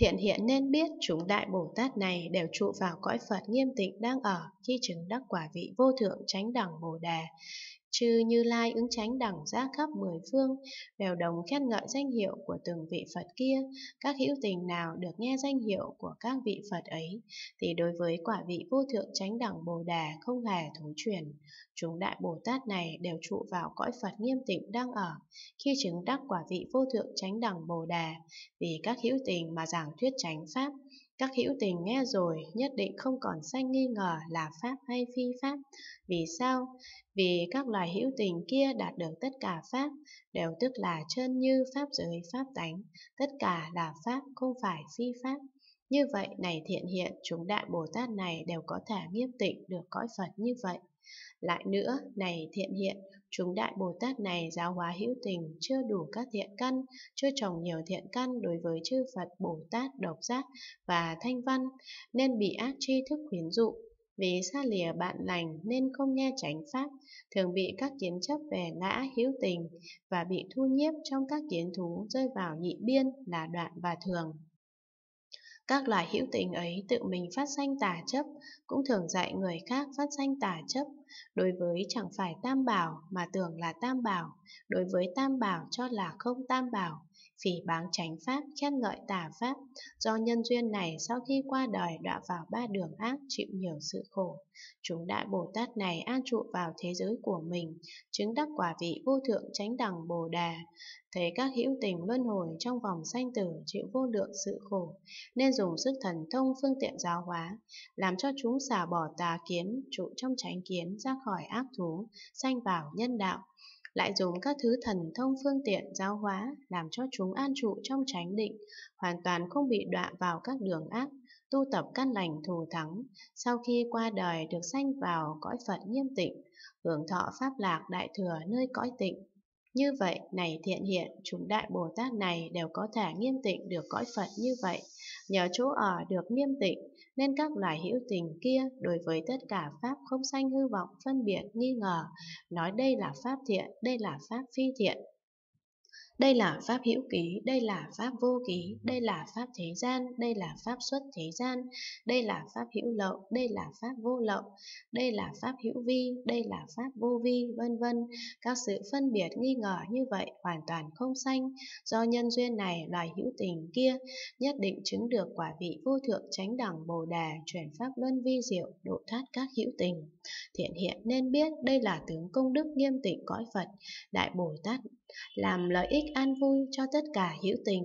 Thiện hiện nên biết chúng Đại Bồ Tát này đều trụ vào cõi Phật nghiêm tịnh đang ở, khi chứng đắc quả vị vô thượng chánh đẳng Bồ Đề. Chư Như Lai ứng chánh đẳng giác khắp mười phương, đều đồng khen ngợi danh hiệu của từng vị Phật kia. Các hữu tình nào được nghe danh hiệu của các vị Phật ấy, thì đối với quả vị vô thượng chánh đẳng Bồ Đề không hề thối chuyển. Chúng Đại Bồ Tát này đều trụ vào cõi Phật nghiêm tịnh đang ở, khi chứng đắc quả vị vô thượng chánh đẳng Bồ Đề, vì các hữu tình mà giảng thuyết chánh Pháp, các hữu tình nghe rồi nhất định không còn sanh nghi ngờ là Pháp hay phi Pháp. Vì sao? Vì các loài hữu tình kia đạt được tất cả Pháp, đều tức là chân như Pháp giới Pháp tánh, tất cả là Pháp không phải phi Pháp. Như vậy, này thiện hiện, chúng Đại Bồ Tát này đều có thể nghiêm tịnh được cõi Phật như vậy. Lại nữa, này thiện hiện, chúng Đại Bồ Tát này giáo hóa hữu tình, chưa đủ các thiện căn, chưa trồng nhiều thiện căn đối với chư Phật Bồ Tát độc giác và thanh văn, nên bị ác tri thức khuyến dụ. Vì xa lìa bạn lành nên không nghe chánh pháp, thường bị các kiến chấp về ngã hữu tình và bị thu nhiếp trong các kiến thú rơi vào nhị biên là đoạn và thường. Các loại hữu tình ấy tự mình phát sanh tà chấp, cũng thường dạy người khác phát sanh tà chấp. Đối với chẳng phải tam bảo mà tưởng là tam bảo, đối với tam bảo cho là không tam bảo, phỉ báng chánh pháp, khen ngợi tà pháp. Do nhân duyên này sau khi qua đời đọa vào ba đường ác chịu nhiều sự khổ. Chúng đại Bồ Tát này an trụ vào thế giới của mình, chứng đắc quả vị vô thượng chánh đẳng Bồ Đà. Thấy các hữu tình luân hồi trong vòng sanh tử chịu vô lượng sự khổ, nên dùng sức thần thông phương tiện giáo hóa, làm cho chúng xả bỏ tà kiến, trụ trong chánh kiến ra khỏi ác thú, sanh vào nhân đạo lại dùng các thứ thần thông phương tiện giáo hóa làm cho chúng an trụ trong chánh định, hoàn toàn không bị đọa vào các đường ác, tu tập căn lành thù thắng, sau khi qua đời được sanh vào cõi Phật nghiêm tịnh, hưởng thọ pháp lạc đại thừa nơi cõi tịnh. Như vậy, này thiện hiện, chúng đại Bồ Tát này đều có thể nghiêm tịnh được cõi Phật như vậy. Nhờ chỗ ở được nghiêm tịnh, nên các loài hữu tình kia đối với tất cả Pháp không sanh hư vọng, phân biệt, nghi ngờ, nói đây là Pháp thiện, đây là Pháp phi thiện, đây là pháp hữu ký, đây là pháp vô ký, đây là pháp thế gian, đây là pháp xuất thế gian, đây là pháp hữu lậu, đây là pháp vô lậu, đây là pháp hữu vi, đây là pháp vô vi, vân vân. Các sự phân biệt nghi ngờ như vậy hoàn toàn không sanh. Do nhân duyên này, loài hữu tình kia nhất định chứng được quả vị vô thượng chánh đẳng Bồ Đề, chuyển pháp luân vi diệu, độ thoát các hữu tình. Thiện hiện nên biết đây là tướng công đức nghiêm tịnh cõi Phật, Đại Bồ Tát làm lợi ích an vui cho tất cả hữu tình.